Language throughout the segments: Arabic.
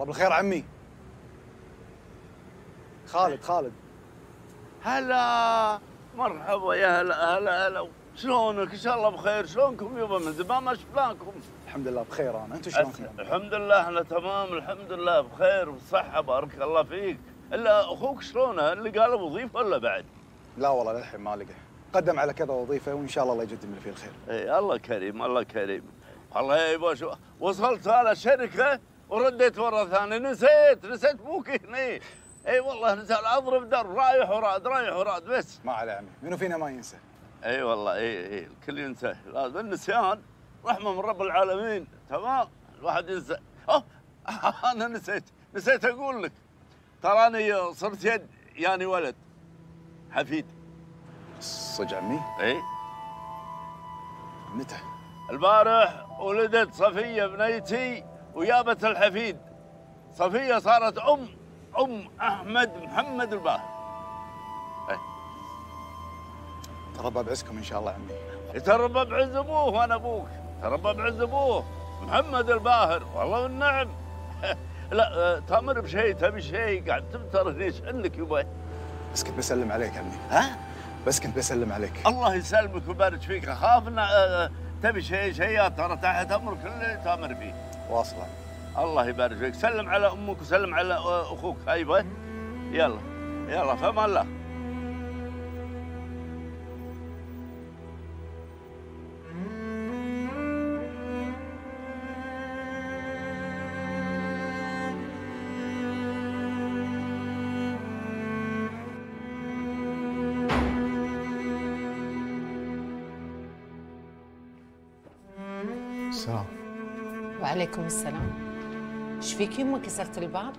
الله بالخير عمي. خالد خالد. هلا. مرحبا يا هلا هلا هلا. شلونك؟ إن شاء الله بخير. شلونكم يبا من زمان ما شفناكم. الحمد لله بخير أنا. أنتم شلونكم الحمد لله إحنا تمام. الحمد لله بخير وبصحه بارك الله فيك. الا أخوك شلونه اللي قال وظيفة ولا بعد؟ لا والله للحين ما لقى. قدم على كذا وظيفة وإن شاء الله الله يقدم له فيه الخير إي الله كريم الله كريم. والله يا يبا شو وصلت على الشركة ورديت ورا ثاني نسيت نسيت أبوك هني إي والله نسيت أضرب درب رايح وراد رايح وراد بس. ما عليه عمي منو فينا ما ينسى. إي والله إي إي الكل ينسى. لازم النسيان رحمة من رب العالمين. تمام؟ الواحد ينسى. أوه أنا نسيت نسيت أقول لك. تراني صرت يد ياني ولد. حفيد. صدق عمي؟ إي. متى؟ البارح ولدت صفية بنيتي. وجابت الحفيد. صفية صارت أم أم أحمد محمد الباهر. تربى بعزكم إن شاء الله عمي. يتربى بعز أبوه وأنا أبوك. تربى بعز أبوه محمد الباهر. والله والنعم لا آه، تأمر بشيء تبي شيء قاعد تمتر ليش عندك يبا بس كنت بسلم عليك عمي. ها؟ بس كنت بسلم عليك. الله يسلمك ويبارك فيك. أخاف إن آه، تبي شيء شيء ترى تحت أمرك اللي تأمر فيه. واصل عمي الله يبارك فيك. سلم على أمك وسلم على أخوك. أيوه يلا. يلا فما الله. السلام وعليكم السلام. إيش فيك يمه كسرت الباب؟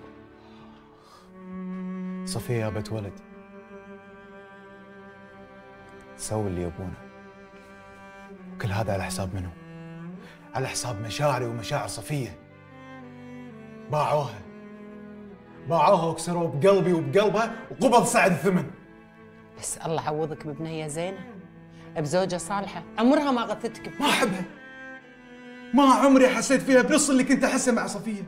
صفية جابت ولد. سوي اللي يبونه. وكل هذا على حساب منو؟ على حساب مشاعري ومشاعر صفية. باعوها. باعوها وكسروا بقلبي وبقلبها وقبض سعد الثمن بس الله عوضك ببنيه زينة. بزوجة صالحة. عمرها ما غثتك. ما أحبها. ما عمري حسيت فيها بنص اللي كنت احسه مع صفية.